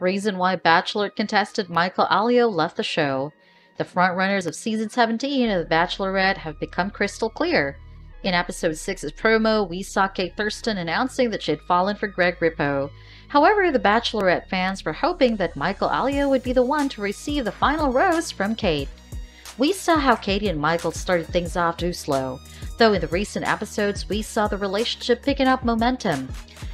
reason why Bachelor contestant Michael Allio left the show. The frontrunners of season 17 of The Bachelorette have become crystal clear. In episode 6's promo, we saw Kate Thurston announcing that she had fallen for Greg Grippo. However, the Bachelorette fans were hoping that Michael Allio would be the one to receive the final rose from Kate. We saw how Katie and Michael started things off too slow, though in the recent episodes we saw the relationship picking up momentum.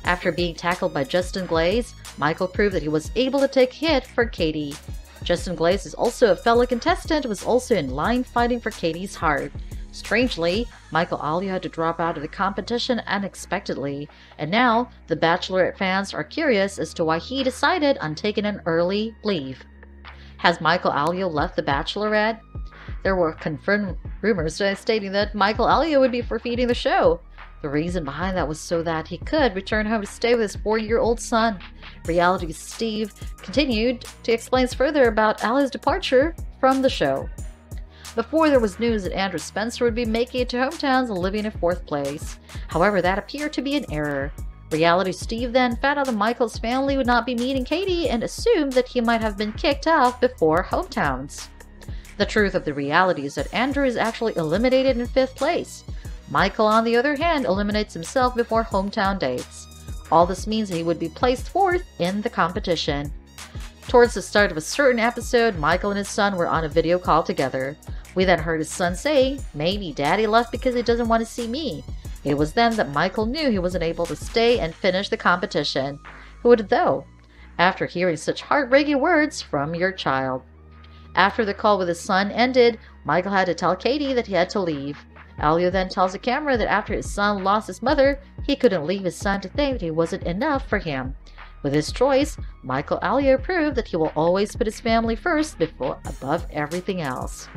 After being tackled by Justin Glaze, Michael proved that he was able to take hit for Katie. Justin Glaze is also a fellow contestant was also in line fighting for Katie's heart. Strangely, Michael Allio had to drop out of the competition unexpectedly, and now the Bachelorette fans are curious as to why he decided on taking an early leave. Has Michael Allio left the Bachelorette? There were confirmed rumors stating that Michael Allio would be forfeiting the show. The reason behind that was so that he could return home to stay with his four year old son. Reality Steve continued to explain further about Allio's departure from the show. Before there was news that Andrew Spencer would be making it to hometowns and living in fourth place. However, that appeared to be an error. Reality Steve then found out that Michael's family would not be meeting Katie and assumed that he might have been kicked off before hometowns. The truth of the reality is that Andrew is actually eliminated in fifth place. Michael, on the other hand, eliminates himself before hometown dates. All this means he would be placed fourth in the competition. Towards the start of a certain episode, Michael and his son were on a video call together. We then heard his son say, Maybe daddy left because he doesn't want to see me. It was then that Michael knew he wasn't able to stay and finish the competition. Who would though? After hearing such heartbreaking words from your child. After the call with his son ended, Michael had to tell Katie that he had to leave. Allio then tells the camera that after his son lost his mother, he couldn't leave his son to think that he wasn't enough for him. With his choice, Michael Allio proved that he will always put his family first before above everything else.